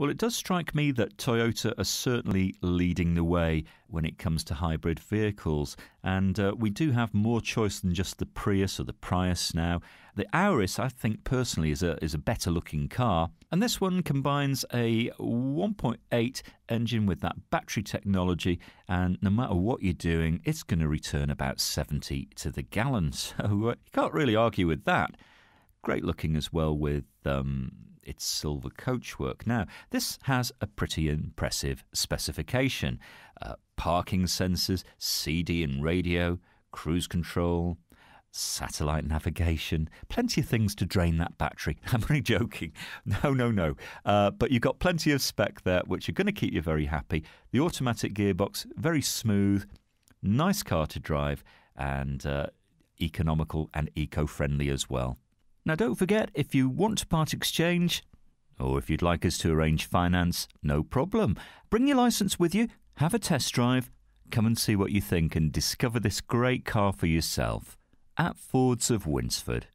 Well, it does strike me that Toyota are certainly leading the way when it comes to hybrid vehicles. And uh, we do have more choice than just the Prius or the Prius now. The Auris, I think personally, is a, is a better looking car. And this one combines a 1.8 engine with that battery technology. And no matter what you're doing, it's going to return about 70 to the gallon. So uh, you can't really argue with that. Great looking as well with um, its silver coachwork. Now, this has a pretty impressive specification uh, parking sensors, CD and radio, cruise control, satellite navigation, plenty of things to drain that battery. I'm only joking. No, no, no. Uh, but you've got plenty of spec there, which are going to keep you very happy. The automatic gearbox, very smooth, nice car to drive, and uh, economical and eco friendly as well. Now, don't forget, if you want to part exchange, or if you'd like us to arrange finance, no problem. Bring your license with you, have a test drive, come and see what you think, and discover this great car for yourself at Fords of Winsford.